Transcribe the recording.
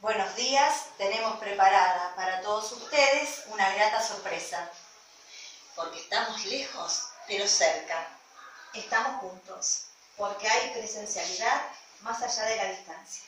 Buenos días, tenemos preparada para todos ustedes una grata sorpresa. Porque estamos lejos, pero cerca. Estamos juntos, porque hay presencialidad más allá de la distancia.